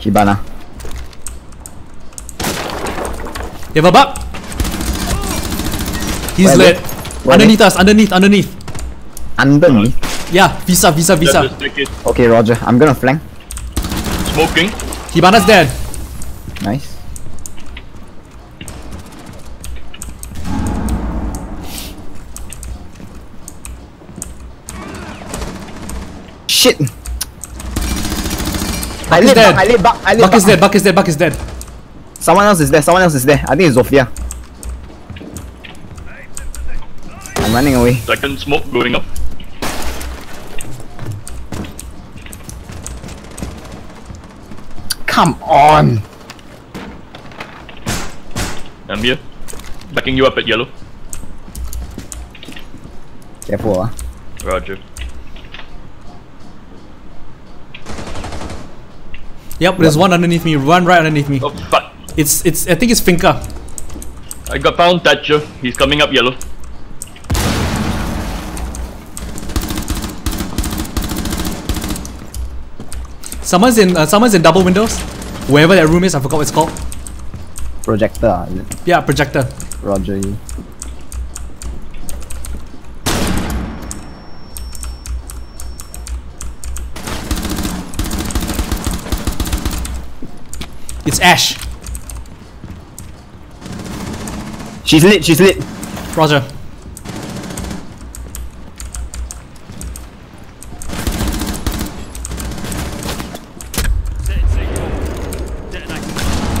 Hibana. You have a bug? He's Where, lit. Underneath us, underneath, underneath. Underneath. Yeah, visa, visa, visa. Okay, Roger. I'm gonna flank. Smoking. Hibana's dead. Nice. Shit! I is lit dead. buck, I lit buck, Buck is dead, Buck is dead, Buck is dead. Someone else is there, someone else is there. I think it's Zofia. I'm running away. Second smoke going up. Come on! I'm here. Backing you up at yellow. Careful ah. Roger. Yep, there's one underneath me, one right underneath me. Oh fuck. It's, it's, I think it's Finka. I got found Thatcher. He's coming up yellow. Someone's in, uh, someone's in double windows. Wherever that room is, I forgot what it's called. Projector, is it? Yeah, projector. Roger It's Ash. She's lit, she's lit. Roger.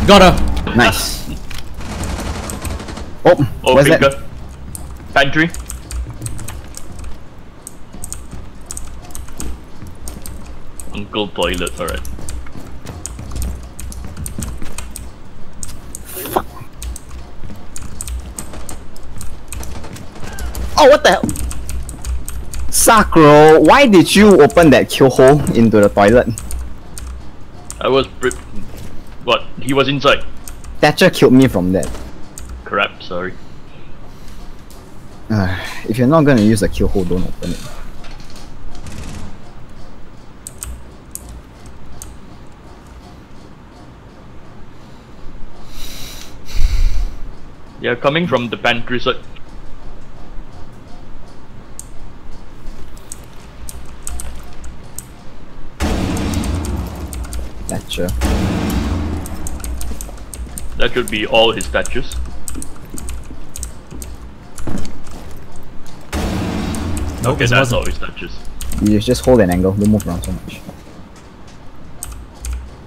Got her. Nice. Oh, Oh, where's finger. that? Pantry. Uncle toilet, alright. Oh, what the hell? Sakura, why did you open that kill hole into the toilet? I was pre- What? He was inside. Thatcher killed me from that. Crap, sorry. Uh, if you're not gonna use the kill hole, don't open it. Yeah, coming from the pantry side. Thatcher. That should be all his statues. Nope, Okay, it that's wasn't. all his statues. You just hold an angle, don't move around so much.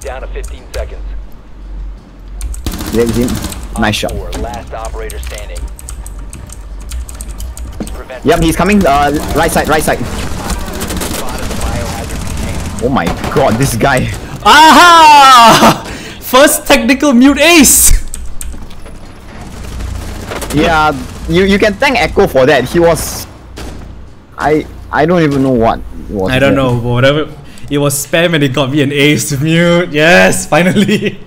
Down to 15 seconds. Leg him. Nice shot. Four, last operator standing. Prevent Yep, he's coming. Uh, right side, right side. spotted the biohazard container. Oh my god, this guy. Aha! First technical mute ace! Yeah, you you can thank Echo for that. He was. I I don't even know what was. I don't that. know, but whatever. It was spam and it got me an ace to mute. Yes, finally.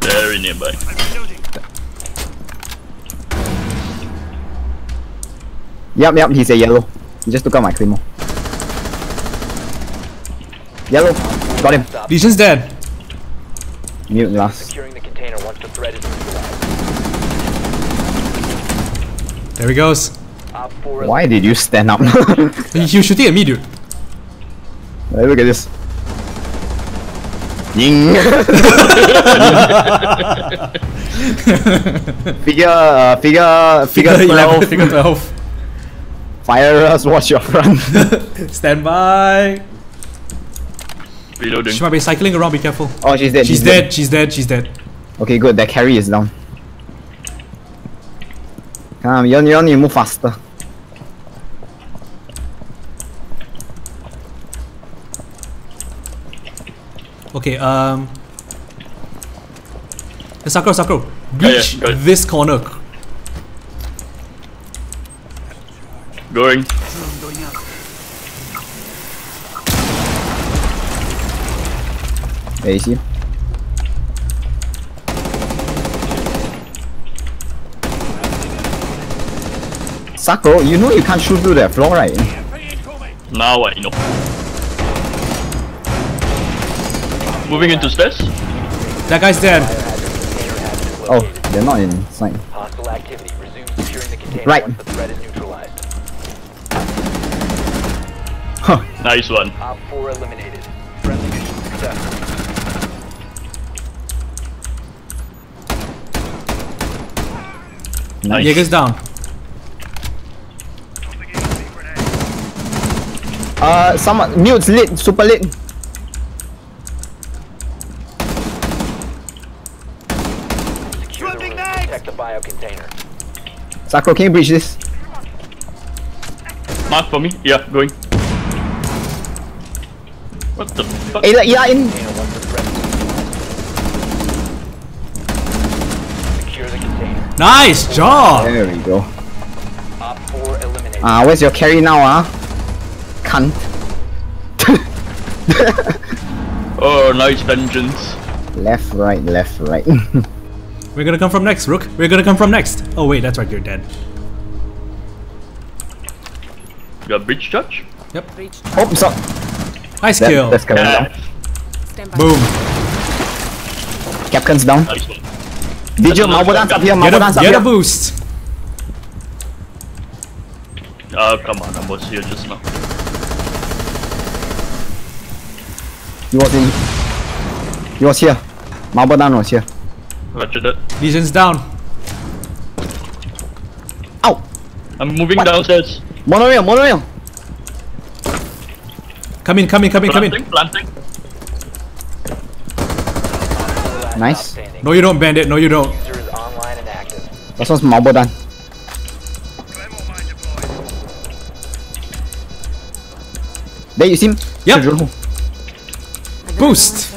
Very nearby. Yep, yep, he's a yellow. He just took out my claymore. Yellow, got him. Stop Lesion's dead. Mute last. securing the container once the threat is. There he goes. Why did you stand up? He he was shooting at me, dude. Hey, look at this. Ying. figure, uh, figure, figure, Figure 11, 12. figure 12. Fire us, watch your front. Stand by. Reloading. She might be cycling around, be careful. oh, she's dead. She's dead, she's dead, she's dead. Okay, good. That carry is down. Come, you, you need to move faster. Okay, um. Hey, Sakura, Sakura. Yeah, yeah, Breach got it. this corner. Going. Yeah, you see? Sakura, you know you can't shoot through that floor, right? Now I know. Moving into stairs. That guy's dead. Biohazard container has been Oh, they're not inside. Hostile activity. Resume securing the container Right. once the threat is neutralized. Huh. Nice one. Op 4 eliminated. Friendly mission successful. Nice. Jaeger's down. Uh, someone mute's lit, super lit. Secure the room. The bio container. Sakura, can you breach this? Mark for me. Yeah, going. What the fuck? Hey, yeah, in. Container once the threat is neutralized. Secure the container. Nice job. There we go. Op 4 eliminated. Ah, where's your carry now, ah? Cunt. Oh, nice vengeance. left, right, left, right. We're gonna come from next, Rook. We're gonna come from next. Oh wait, that's right. You're dead. You got breach charge? Yep. Hope so. Nice That, kill. that's coming down. Yeah. Stand by. Boom. Captain's down. Nice one. Vigil, another Marble dance up shotgun. here, Get Marble a, dance up get a boost. Oh, come on. I was here just now. He was in. He was here. Marble dance was here. Roger that. Lesion's down. Ow! I'm moving What? downstairs. Monorail, monorail. Come in, come in, come in, come in. Planting, planting. Nice. No, you don't, Bandit. No, you don't. User is online and. This one's Marble dance. There you see him? Yep. Boost.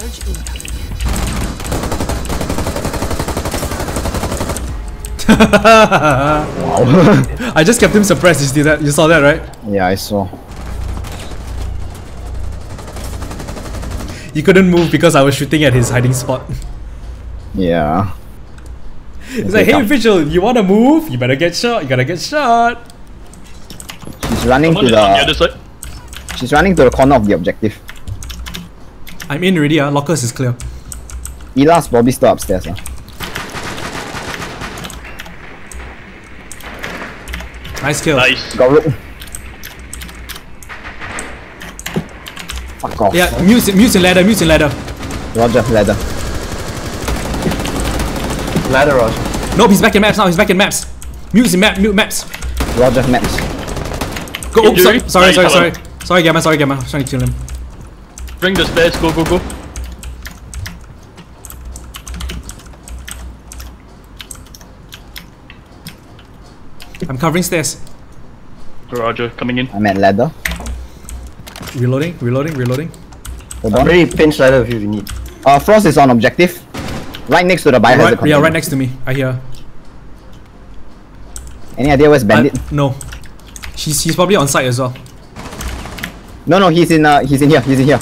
Wow. I just kept him suppressed. You see that? You saw that, right? yeah, I saw. He couldn't move because I was shooting at his hiding spot. Yeah. He's like, hey, Vigil, you wanna move? You better get shot. You gotta get shot. She's running Someone to is on the other side. She's running to the corner of the objective. I'm in already. Uh. Lockers is clear. Ela's probably still upstairs. ah. Nice kill. Nice. Got rope. Fuck off. Yeah, mute, mute and ladder, mute and ladder. Roger, ladder. Ladder Roger. Nope, he's back in maps now. He's back in maps. Mute map, mute maps. Roger, maps. Go. Oh, sorry, Injury? sorry, sorry, hello. sorry. Sorry, Gamma. Sorry, Gamma. I was trying to kill him. Bring the stairs. Go, go, go. I'm covering stairs. Roger, coming in. I'm at ladder. Reloading, reloading, reloading. Hold I'm on. ready pinch ladder if you need. Uh, Frost is on objective. Right next to the biohazard Right, yeah, right next to me. I hear. Any idea where's I- Bandit? no. She's he's probably on site as well. No, no, he's in. Uh, he's in here. He's in here.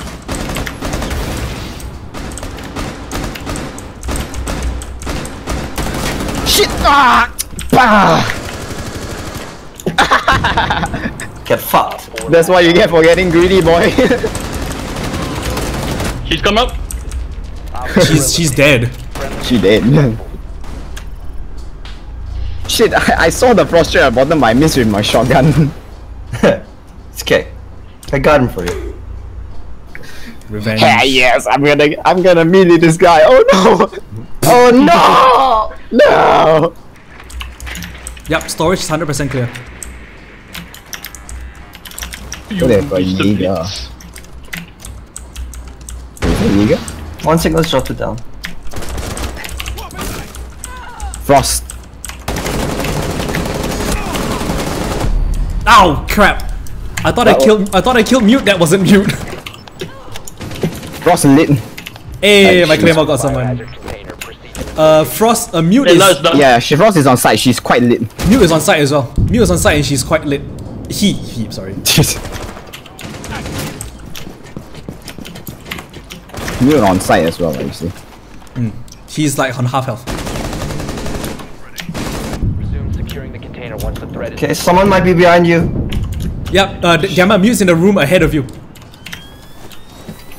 Shit! Ah! Bah! Get fucked. That's what you get for getting greedy, boy. She's come up. She's she's dead. Friendly she did. Shit! I, I saw the frost at the bottom, but I missed with my shotgun. it's okay. I got him for you. Revenge. yeah, yes, I'm gonna, I'm gonna melee this guy. Oh no! Oh no! No! Yep, storage is 100% clear. You Whatever, Mr. nigga. Blitz. Is it Liga? One second, let's drop it down. Frost. Ow, crap. I thought I That wa- killed I thought I killed mute that wasn't mute. Frost lit. hey, my Like, claymore got someone. biohazard container. Proceed to Uh Frost uh, mute is last. Yeah, she Frost is on site. She's quite lit. mute is on site as well. Mute is on site and she's quite lit. He he sorry. You're on site as well, you see. He's like on half health. resume securing the container once the threat is Okay, someone might be behind you. Yep, uh, D- Gamma mute's in the room ahead of you.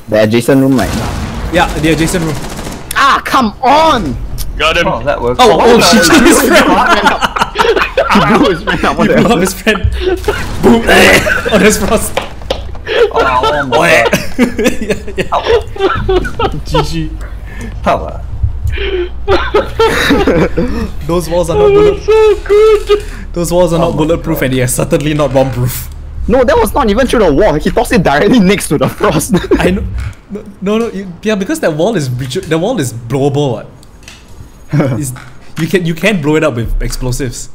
The adjacent room right now. Yeah, the adjacent room. Ah, come on! Got him. Oh, that works. Oh, oh, she killed his friend. He blew his friend up. He What the blew hell? his friend. Boom. on his frost. Oh, my yeah, yeah. GG. Power. Those walls are not bullet. So good. Those walls are not oh bulletproof, and they are certainly not bomb-proof. No, that was not even through the wall. He tossed it directly next to the frost. I know. No, no, no you, yeah, because that wall is the wall is blowable. What? You can you can blow it up with explosives.